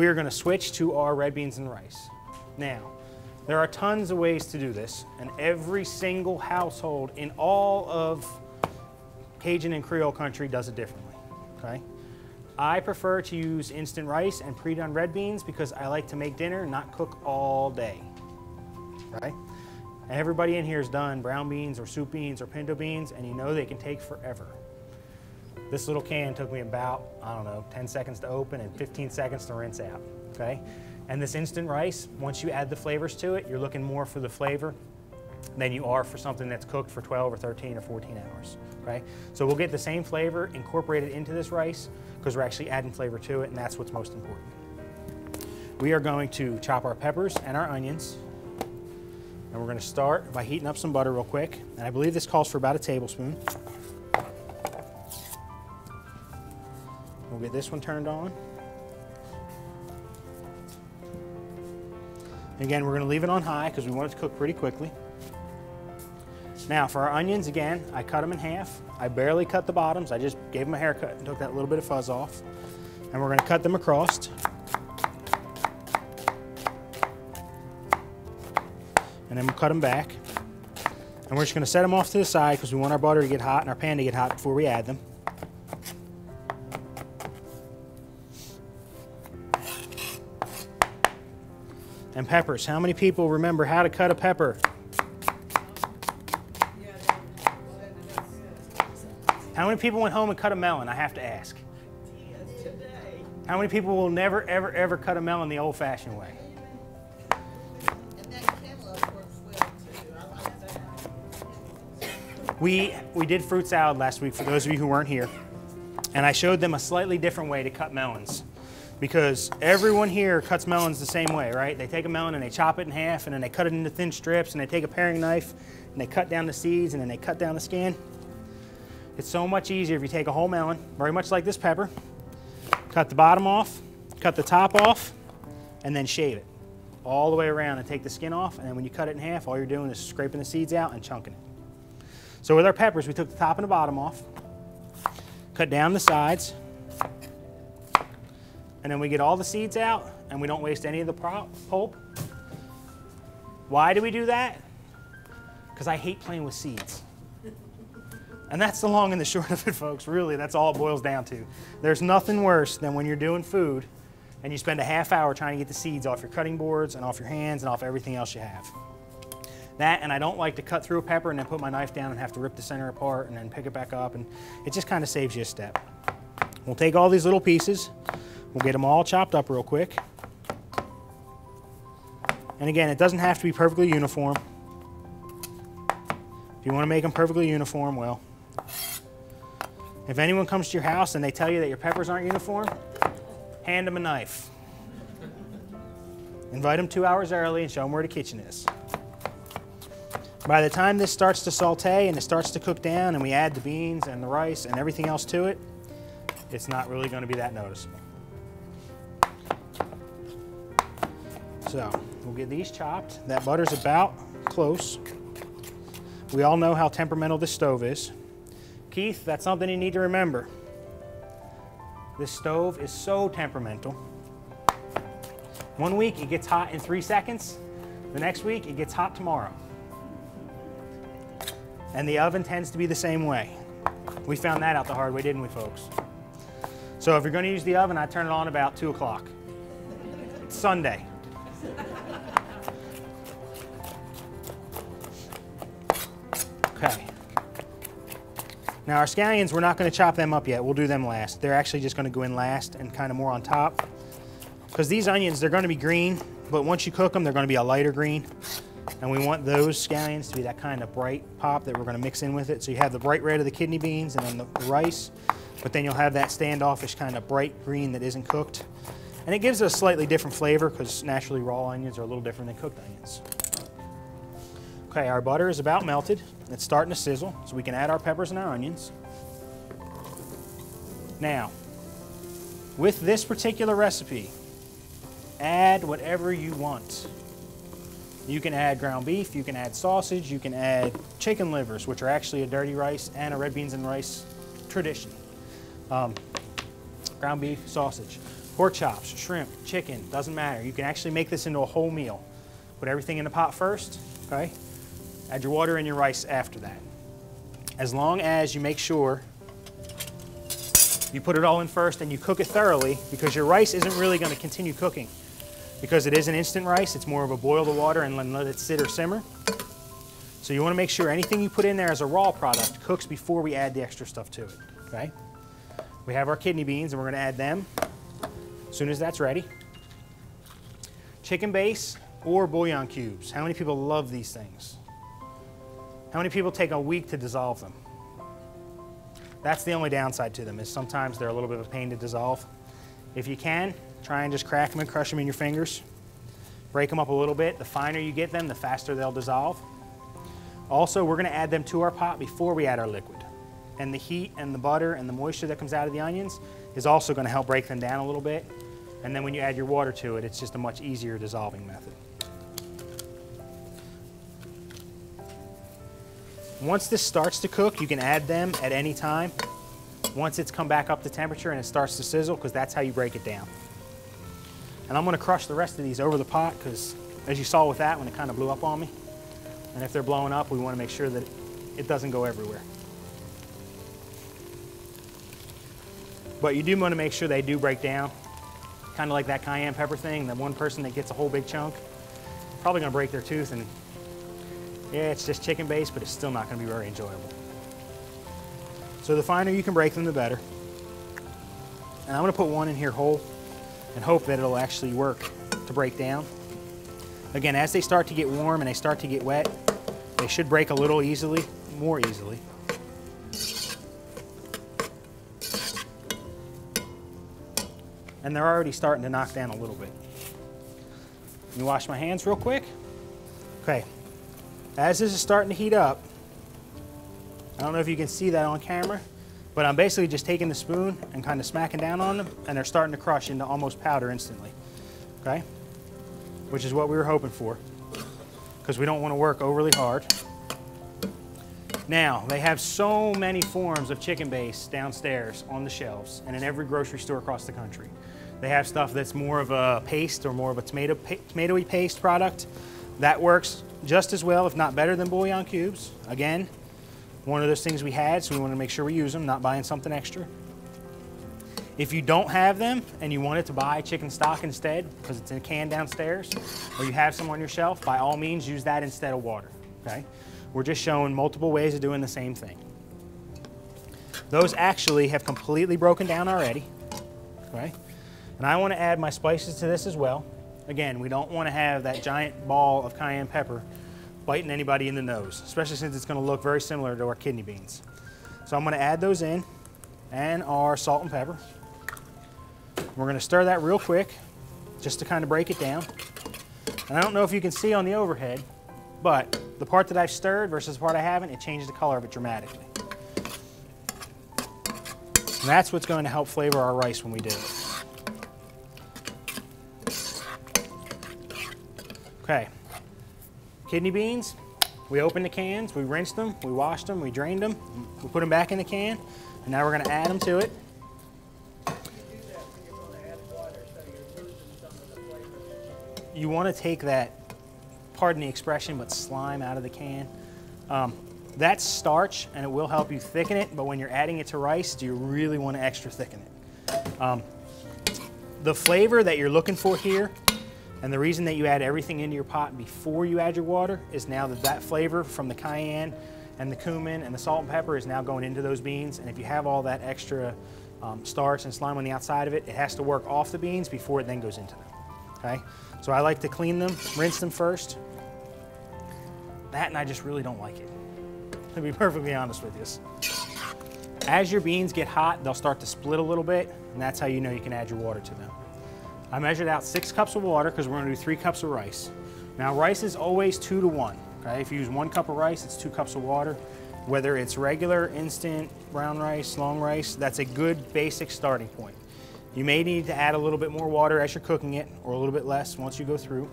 we are gonna switch to our red beans and rice. Now, there are tons of ways to do this, and every single household in all of Cajun and Creole country does it differently, okay? I prefer to use instant rice and pre-done red beans because I like to make dinner, not cook all day, right? And everybody in here has done brown beans or soup beans or pinto beans, and you know they can take forever. This little can took me about, I don't know, 10 seconds to open and 15 seconds to rinse out, okay? And this instant rice, once you add the flavors to it, you're looking more for the flavor than you are for something that's cooked for 12 or 13 or 14 hours, okay? So we'll get the same flavor incorporated into this rice because we're actually adding flavor to it and that's what's most important. We are going to chop our peppers and our onions and we're gonna start by heating up some butter real quick. And I believe this calls for about a tablespoon. We'll get this one turned on. Again, we're gonna leave it on high because we want it to cook pretty quickly. Now for our onions, again, I cut them in half. I barely cut the bottoms. I just gave them a haircut and took that little bit of fuzz off. And we're gonna cut them across. And then we'll cut them back. And we're just gonna set them off to the side because we want our butter to get hot and our pan to get hot before we add them. And peppers. How many people remember how to cut a pepper? How many people went home and cut a melon? I have to ask. How many people will never, ever, ever cut a melon the old fashioned way? We, we did fruit salad last week for those of you who weren't here. And I showed them a slightly different way to cut melons. Because everyone here cuts melons the same way, right? They take a melon and they chop it in half and then they cut it into thin strips and they take a paring knife and they cut down the seeds and then they cut down the skin. It's so much easier if you take a whole melon, very much like this pepper, cut the bottom off, cut the top off, and then shave it all the way around and take the skin off. And then when you cut it in half, all you're doing is scraping the seeds out and chunking it. So with our peppers, we took the top and the bottom off, cut down the sides, and then we get all the seeds out and we don't waste any of the pulp. Why do we do that? Because I hate playing with seeds. And that's the long and the short of it, folks. Really, that's all it boils down to. There's nothing worse than when you're doing food and you spend a half hour trying to get the seeds off your cutting boards and off your hands and off everything else you have. That, and I don't like to cut through a pepper and then put my knife down and have to rip the center apart and then pick it back up, and it just kind of saves you a step. We'll take all these little pieces, we'll get them all chopped up real quick. And again, it doesn't have to be perfectly uniform. If you want to make them perfectly uniform, well, if anyone comes to your house and they tell you that your peppers aren't uniform, hand them a knife. Invite them two hours early and show them where the kitchen is. By the time this starts to saute and it starts to cook down and we add the beans and the rice and everything else to it, it's not really going to be that noticeable. So we'll get these chopped. That butter's about close. We all know how temperamental this stove is. Keith, that's something you need to remember. This stove is so temperamental. One week it gets hot in three seconds. The next week it gets hot tomorrow. And the oven tends to be the same way. We found that out the hard way, didn't we, folks? So if you're going to use the oven, I turn it on about 2 o'clock. Sunday. Okay. Now our scallions, we're not going to chop them up yet. We'll do them last. They're actually just going to go in last and kind of more on top. Because these onions, they're going to be green, but once you cook them, they're going to be a lighter green. And we want those scallions to be that kind of bright pop that we're going to mix in with it. So you have the bright red of the kidney beans and then the, the rice, but then you'll have that standoffish kind of bright green that isn't cooked. And it gives it a slightly different flavor because naturally raw onions are a little different than cooked onions. Okay, our butter is about melted. It's starting to sizzle, so we can add our peppers and our onions. Now, with this particular recipe, add whatever you want. You can add ground beef, you can add sausage, you can add chicken livers, which are actually a dirty rice and a red beans and rice tradition. Um, ground beef, sausage, Pork chops, shrimp, chicken, doesn't matter. You can actually make this into a whole meal. Put everything in the pot first, okay? Add your water and your rice after that. As long as you make sure you put it all in first and you cook it thoroughly because your rice isn't really going to continue cooking. Because it is an instant rice, it's more of a boil the water and then let it sit or simmer. So you want to make sure anything you put in there as a raw product cooks before we add the extra stuff to it, okay? We have our kidney beans and we're going to add them as soon as that's ready. Chicken base or bouillon cubes. How many people love these things? How many people take a week to dissolve them? That's the only downside to them is sometimes they're a little bit of a pain to dissolve. If you can, try and just crack them and crush them in your fingers. Break them up a little bit. The finer you get them, the faster they'll dissolve. Also, we're gonna add them to our pot before we add our liquid. And the heat and the butter and the moisture that comes out of the onions is also gonna help break them down a little bit. And then when you add your water to it, it's just a much easier dissolving method. Once this starts to cook, you can add them at any time. Once it's come back up to temperature and it starts to sizzle, because that's how you break it down. And I'm gonna crush the rest of these over the pot, because as you saw with that when it kind of blew up on me, and if they're blowing up, we wanna make sure that it doesn't go everywhere. But you do wanna make sure they do break down. Kind of like that cayenne pepper thing, the one person that gets a whole big chunk, probably gonna break their tooth and yeah, it's just chicken based, but it's still not gonna be very enjoyable. So the finer you can break them, the better. And I'm gonna put one in here whole and hope that it'll actually work to break down. Again, as they start to get warm and they start to get wet, they should break a little easily, more easily. And they're already starting to knock down a little bit. Let me wash my hands real quick. Okay, as this is starting to heat up, I don't know if you can see that on camera, but I'm basically just taking the spoon and kind of smacking down on them, and they're starting to crush into almost powder instantly, okay? Which is what we were hoping for, because we don't want to work overly hard. Now, they have so many forms of chicken base downstairs on the shelves and in every grocery store across the country. They have stuff that's more of a paste or more of a tomato, tomatoey paste product. That works just as well, if not better than bouillon cubes. Again, one of those things we had, so we want to make sure we use them, not buying something extra. If you don't have them and you wanted to buy chicken stock instead, because it's in a can downstairs, or you have some on your shelf, by all means use that instead of water, okay? We're just showing multiple ways of doing the same thing. Those actually have completely broken down already, okay? And I want to add my spices to this as well. Again, we don't want to have that giant ball of cayenne pepper biting anybody in the nose, especially since it's going to look very similar to our kidney beans. So I'm going to add those in and our salt and pepper. We're going to stir that real quick just to kind of break it down. And I don't know if you can see on the overhead, but the part that I've stirred versus the part I haven't, it changes the color of it dramatically. And that's what's going to help flavor our rice when we do it. Okay, kidney beans, we opened the cans, we rinsed them, we washed them, we drained them, we put them back in the can, and now we're gonna add them to it. You wanna take that, pardon the expression, but slime out of the can. Um, that's starch and it will help you thicken it, but when you're adding it to rice, do you really wanna extra thicken it? Um, the flavor that you're looking for here and the reason that you add everything into your pot before you add your water is now that that flavor from the cayenne and the cumin and the salt and pepper is now going into those beans. And if you have all that extra um, starch and slime on the outside of it, it has to work off the beans before it then goes into them, okay? So I like to clean them, rinse them first. That and I just really don't like it, to be perfectly honest with you. As your beans get hot, they'll start to split a little bit, and that's how you know you can add your water to them. I measured out six cups of water because we're gonna do three cups of rice. Now rice is always two to one, okay? If you use one cup of rice, it's two cups of water. Whether it's regular, instant, brown rice, long rice, that's a good basic starting point. You may need to add a little bit more water as you're cooking it or a little bit less once you go through.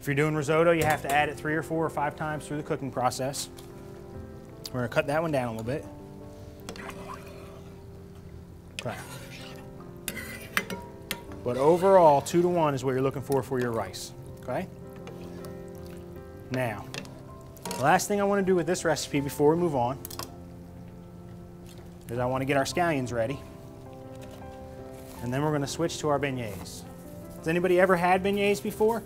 If you're doing risotto, you have to add it three or four or five times through the cooking process. We're gonna cut that one down a little bit. Okay. But overall, two to one is what you're looking for for your rice, okay? Now, the last thing I want to do with this recipe before we move on is I want to get our scallions ready. And then we're going to switch to our beignets. Has anybody ever had beignets before?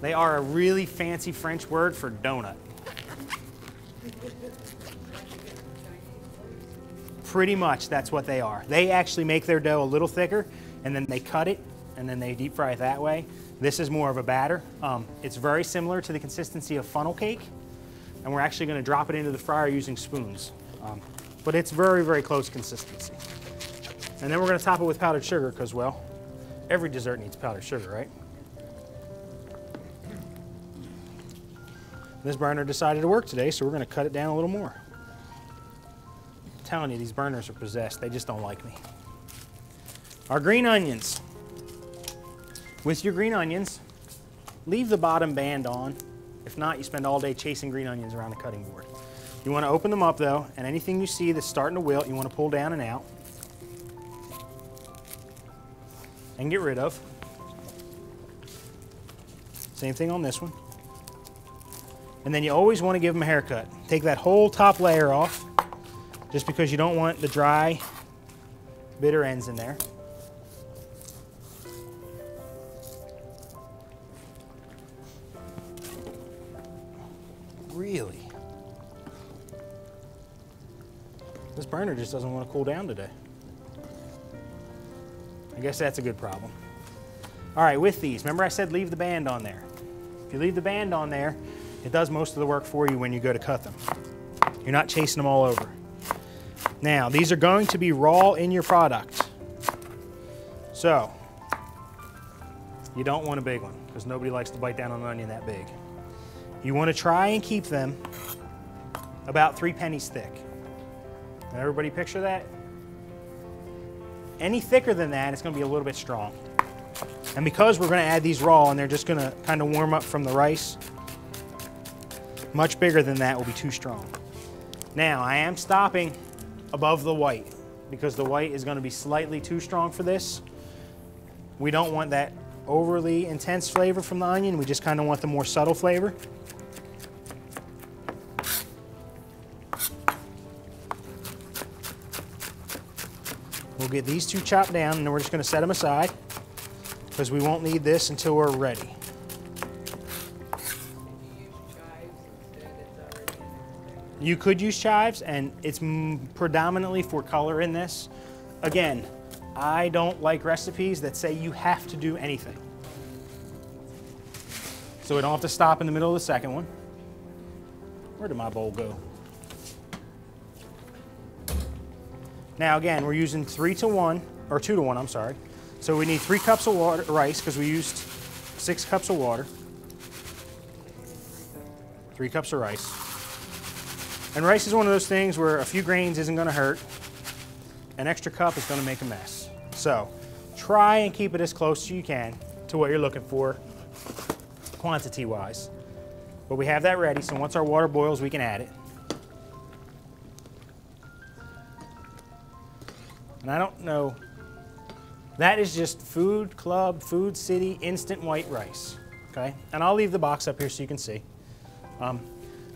They are a really fancy French word for donut. Pretty much that's what they are. They actually make their dough a little thicker and then they cut it and then they deep fry it that way. This is more of a batter. Um, it's very similar to the consistency of funnel cake and we're actually going to drop it into the fryer using spoons. Um, but it's very, very close consistency. And then we're going to top it with powdered sugar because, well, every dessert needs powdered sugar, right? This burner decided to work today, so we're going to cut it down a little more. Telling you, these burners are possessed. They just don't like me. Our green onions. With your green onions, leave the bottom band on. If not, you spend all day chasing green onions around the cutting board. You want to open them up though, and anything you see that's starting to wilt, you want to pull down and out. And get rid of. Same thing on this one. And then you always want to give them a haircut. Take that whole top layer off, just because you don't want the dry, bitter ends in there. Really? This burner just doesn't want to cool down today. I guess that's a good problem. All right, with these, remember I said leave the band on there. If you leave the band on there, it does most of the work for you when you go to cut them. You're not chasing them all over. Now, these are going to be raw in your product. So, you don't want a big one because nobody likes to bite down on an onion that big. You want to try and keep them about three pennies thick. Everybody picture that? Any thicker than that, it's going to be a little bit strong. And because we're going to add these raw and they're just going to kind of warm up from the rice, much bigger than that will be too strong. Now, I am stopping above the white because the white is going to be slightly too strong for this. We don't want that overly intense flavor from the onion. We just kind of want the more subtle flavor. We'll get these two chopped down and then we're just gonna set them aside because we won't need this until we're ready. You could use chives and it's predominantly for color in this. Again, I don't like recipes that say you have to do anything. So we don't have to stop in the middle of the second one. Where did my bowl go? Now again, we're using three to one, or two to one, I'm sorry. So we need three cups of water, rice, because we used six cups of water. Three cups of rice. And rice is one of those things where a few grains isn't gonna hurt. An extra cup is gonna make a mess. So try and keep it as close as you can to what you're looking for quantity wise. But we have that ready, so once our water boils, we can add it. And I don't know, that is just Food Club, Food City, instant white rice, okay? And I'll leave the box up here so you can see. Um,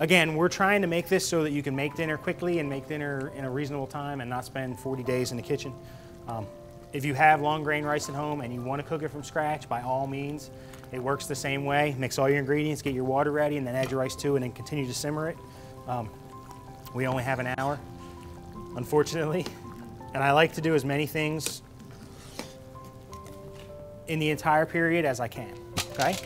again, we're trying to make this so that you can make dinner quickly and make dinner in a reasonable time and not spend 40 days in the kitchen. Um, if you have long grain rice at home and you want to cook it from scratch, by all means, it works the same way. Mix all your ingredients, get your water ready, and then add your rice to it and continue to simmer it. Um, we only have an hour, unfortunately. And I like to do as many things in the entire period as I can, okay?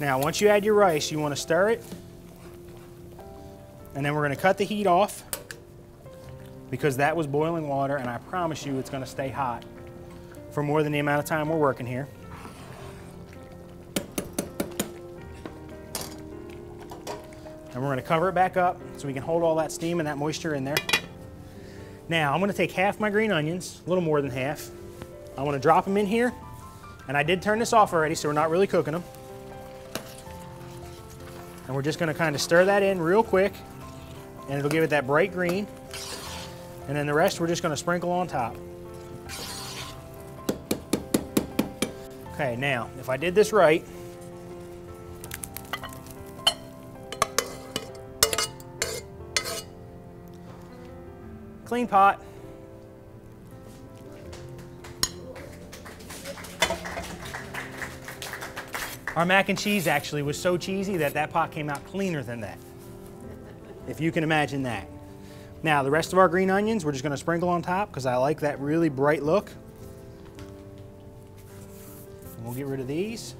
Now, once you add your rice, you want to stir it. And then we're going to cut the heat off because that was boiling water and I promise you it's going to stay hot for more than the amount of time we're working here. And we're going to cover it back up so we can hold all that steam and that moisture in there. Now I'm gonna take half my green onions, a little more than half. I wanna drop them in here. And I did turn this off already, so we're not really cooking them. And we're just gonna kind of stir that in real quick, and it'll give it that bright green. And then the rest we're just gonna sprinkle on top. Okay, now, if I did this right, clean pot. Our mac and cheese actually was so cheesy that that pot came out cleaner than that. If you can imagine that. Now, the rest of our green onions, we're just gonna sprinkle on top because I like that really bright look. And we'll get rid of these.